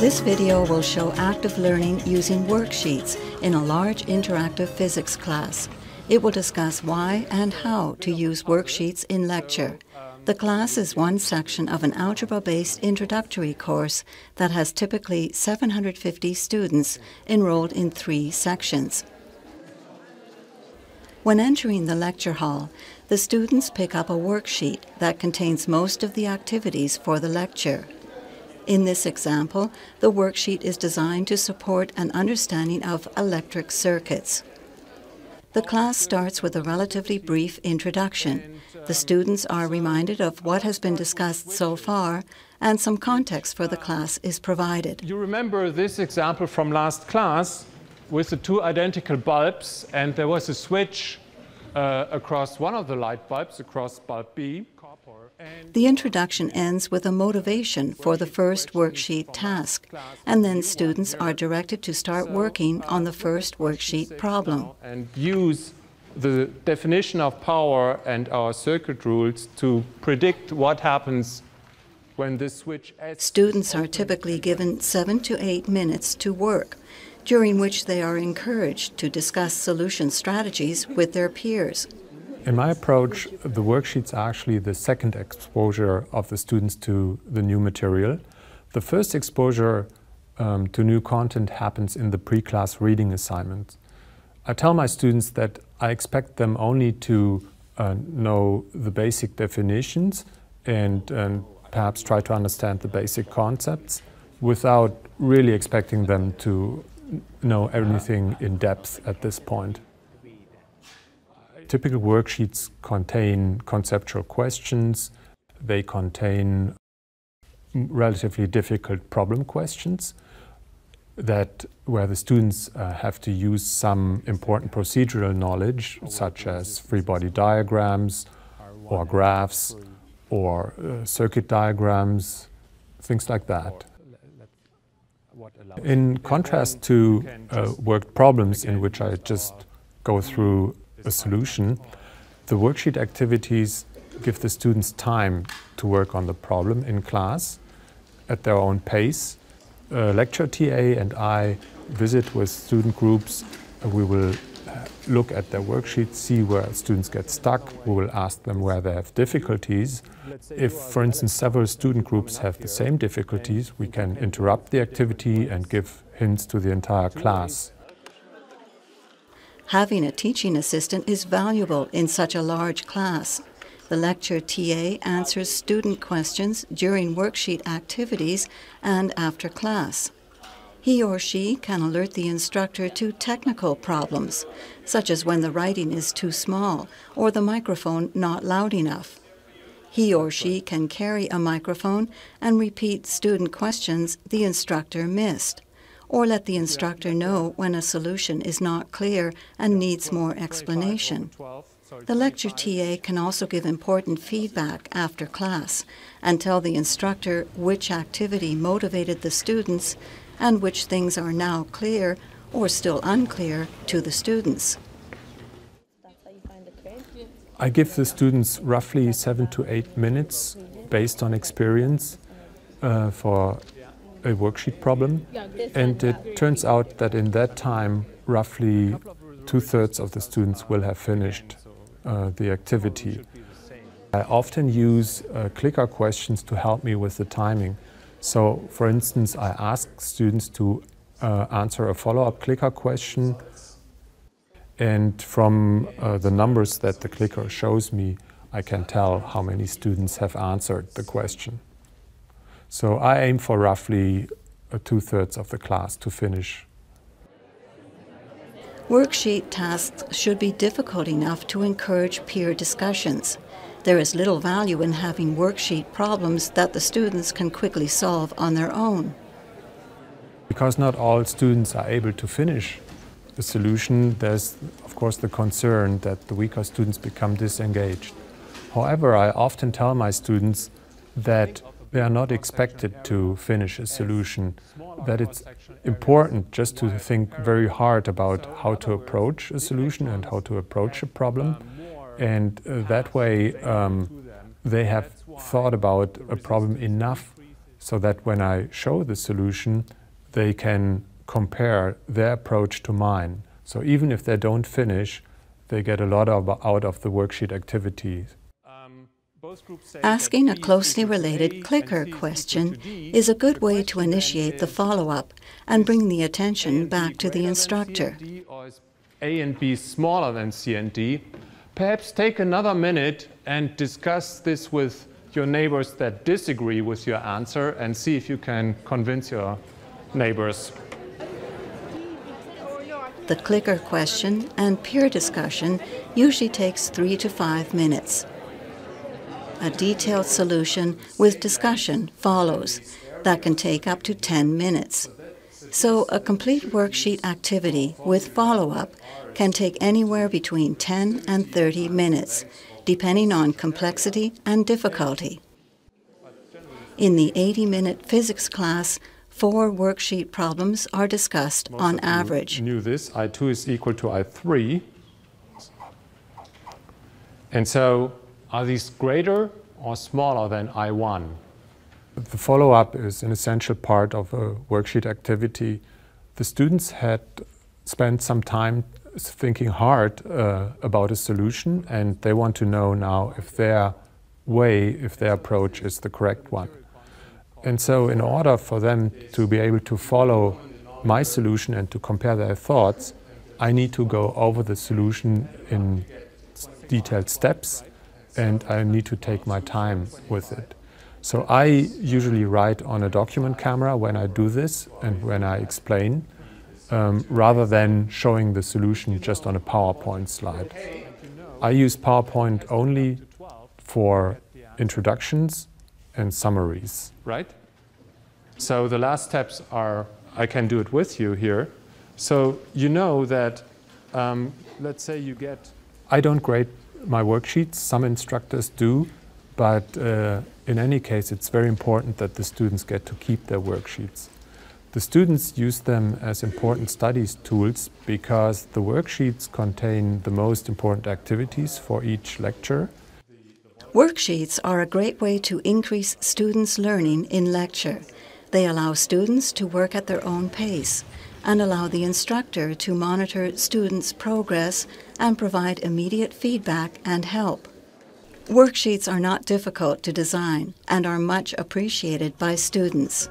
This video will show active learning using worksheets in a large interactive physics class. It will discuss why and how to use worksheets in lecture. The class is one section of an algebra-based introductory course that has typically 750 students enrolled in three sections. When entering the lecture hall, the students pick up a worksheet that contains most of the activities for the lecture. In this example, the worksheet is designed to support an understanding of electric circuits. The class starts with a relatively brief introduction. The students are reminded of what has been discussed so far, and some context for the class is provided. You remember this example from last class with the two identical bulbs, and there was a switch uh, across one of the light bulbs, across bulb B. The introduction ends with a motivation for the first worksheet task, and then students are directed to start working on the first worksheet problem. And use the definition of power and our circuit rules to predict what happens when this switch... Students are typically given seven to eight minutes to work during which they are encouraged to discuss solution strategies with their peers. In my approach, the worksheets are actually the second exposure of the students to the new material. The first exposure um, to new content happens in the pre-class reading assignment. I tell my students that I expect them only to uh, know the basic definitions and, and perhaps try to understand the basic concepts without really expecting them to know everything in depth at this point. Typical worksheets contain conceptual questions, they contain relatively difficult problem questions that where the students uh, have to use some important procedural knowledge such as free body diagrams or graphs or uh, circuit diagrams, things like that. In contrast to uh, worked problems in which I just go through a solution, the worksheet activities give the students time to work on the problem in class at their own pace. A lecture TA and I visit with student groups. We will look at their worksheets, see where students get stuck. We will ask them where they have difficulties. If, for instance, several student groups have the same difficulties, we can interrupt the activity and give hints to the entire class. Having a teaching assistant is valuable in such a large class. The lecture TA answers student questions during worksheet activities and after class. He or she can alert the instructor to technical problems, such as when the writing is too small or the microphone not loud enough. He or she can carry a microphone and repeat student questions the instructor missed, or let the instructor know when a solution is not clear and needs more explanation. The lecture TA can also give important feedback after class and tell the instructor which activity motivated the students and which things are now clear or still unclear to the students. I give the students roughly seven to eight minutes based on experience uh, for a worksheet problem. And it turns out that in that time, roughly two-thirds of the students will have finished uh, the activity. I often use uh, clicker questions to help me with the timing. So, for instance, I ask students to uh, answer a follow-up clicker question and from uh, the numbers that the clicker shows me, I can tell how many students have answered the question. So I aim for roughly uh, two-thirds of the class to finish. Worksheet tasks should be difficult enough to encourage peer discussions. There is little value in having worksheet problems that the students can quickly solve on their own. Because not all students are able to finish the solution, there's of course the concern that the weaker students become disengaged. However, I often tell my students that they are not expected to finish a solution, that it's important just to think very hard about how to approach a solution and how to approach a problem and uh, that way, um, they have thought about a problem enough so that when I show the solution, they can compare their approach to mine. So even if they don't finish, they get a lot of, out of the worksheet activities. Asking a closely related clicker question is a good way to initiate the follow-up and bring the attention back to the instructor. A and B smaller than C and D, perhaps take another minute and discuss this with your neighbors that disagree with your answer and see if you can convince your neighbors. The clicker question and peer discussion usually takes three to five minutes. A detailed solution with discussion follows. That can take up to 10 minutes. So a complete worksheet activity with follow-up can take anywhere between 10 and 30 minutes, depending on complexity and difficulty. In the 80-minute physics class, four worksheet problems are discussed Most on average. knew this, I2 is equal to I3. And so are these greater or smaller than I1? The follow-up is an essential part of a worksheet activity. The students had spent some time thinking hard uh, about a solution and they want to know now if their way, if their approach is the correct one. And so in order for them to be able to follow my solution and to compare their thoughts, I need to go over the solution in detailed steps and I need to take my time with it. So I usually write on a document camera when I do this and when I explain, um, rather than showing the solution just on a PowerPoint slide. I use PowerPoint only for introductions and summaries. Right? So the last steps are, I can do it with you here. So you know that, um, let's say you get... I don't grade my worksheets, some instructors do, but uh, in any case, it's very important that the students get to keep their worksheets. The students use them as important studies tools because the worksheets contain the most important activities for each lecture. Worksheets are a great way to increase students' learning in lecture. They allow students to work at their own pace and allow the instructor to monitor students' progress and provide immediate feedback and help. Worksheets are not difficult to design and are much appreciated by students.